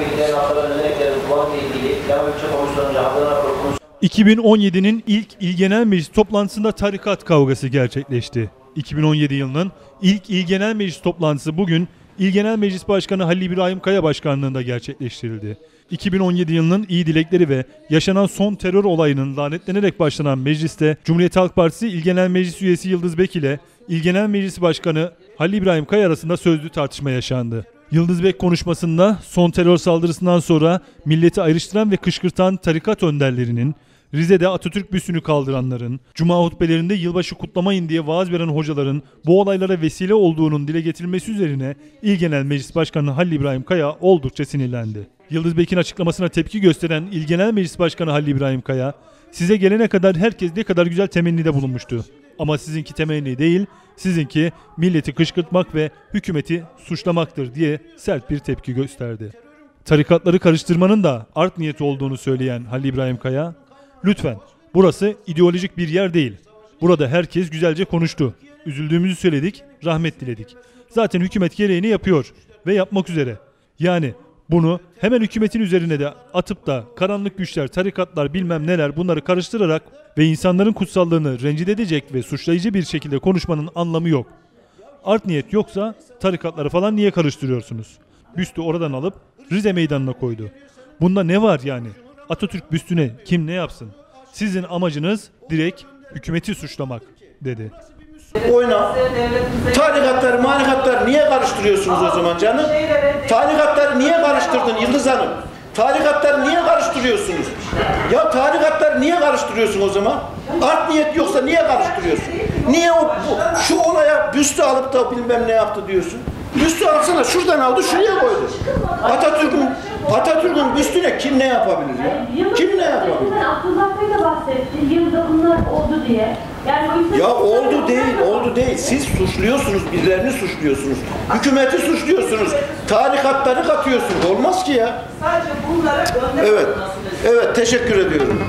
Bekleyen haftaların özellikleri kullanımla ilgili Plan ve Bütçe Komisyonu'nca hazırlanan rapor konusu 2017'nin ilk İl Genel Meclis toplantısında tarikat kavgası gerçekleşti. 2017 yılının ilk İl Genel Meclis toplantısı bugün İl Genel Meclis Başkanı Halil İbrahim Kaya başkanlığında gerçekleştirildi. 2017 yılının iyi dilekleri ve yaşanan son terör olayının lanetlenerek başlanan mecliste Cumhuriyet Halk Partisi İl Genel Meclis üyesi Yıldız Bek ile İl Genel Meclis Başkanı Halil İbrahim Kaya arasında sözlü tartışma yaşandı. Yıldız Bek konuşmasında son terör saldırısından sonra milleti ayrıştıran ve kışkırtan tarikat önderlerinin, Rize'de Atatürk büstünü kaldıranların, Cuma hutbelerinde yılbaşı kutlamayın diye vaaz veren hocaların bu olaylara vesile olduğunun dile getirilmesi üzerine İl Genel Meclis Başkanı Halil İbrahim Kaya oldukça sinirlendi. Yıldız Bek'in açıklamasına tepki gösteren İl Genel Meclis Başkanı Halil İbrahim Kaya, size gelene kadar herkes ne kadar güzel temennide bulunmuştu. Ama sizinki temenni değil, sizinki milleti kışkırtmak ve hükümeti suçlamaktır diye sert bir tepki gösterdi. Tarikatları karıştırmanın da art niyeti olduğunu söyleyen Halil İbrahim Kaya, lütfen burası ideolojik bir yer değil. Burada herkes güzelce konuştu. Üzüldüğümüzü söyledik, rahmet diledik. Zaten hükümet gereğini yapıyor ve yapmak üzere. Yani bunu hemen hükümetin üzerine de atıp da karanlık güçler, tarikatlar bilmem neler bunları karıştırarak ve insanların kutsallığını rencide edecek ve suçlayıcı bir şekilde konuşmanın anlamı yok. Art niyet yoksa tarikatları falan niye karıştırıyorsunuz? Büstü oradan alıp Rize meydanına koydu. Bunda ne var yani? Atatürk büstüne kim ne yapsın? Sizin amacınız direkt hükümeti suçlamak dedi. Oyna. Tarikatları, marikatları niye karıştırıyorsunuz o zaman canım? Tarikatları niye karıştırdın Yıldız Hanım? Tarikatları niye karıştırıyorsunuz? Ya tarikatları niye karıştırıyorsun o zaman? Art niyet yoksa niye karıştırıyorsun? Niye o bu, şu olaya büstü alıp da bilmem ne yaptı diyorsun? Büstü alsana şuradan aldı şuraya koydu. Atatürk'ün Atatürk'ün büstüne kim ne yapabilir ya? Kim ne yapabilir? Abdullah Bey de bahsetti. Yılda bunlar oldu diye. Yani Ya oldu değil, oldu değil. Siz suçluyorsunuz, birilerini suçluyorsunuz. Hükümeti suçluyorsunuz. Tarikatları katıyorsunuz. Olmaz ki ya. Sadece bunlara gönderme Evet. Evet, teşekkür ediyorum.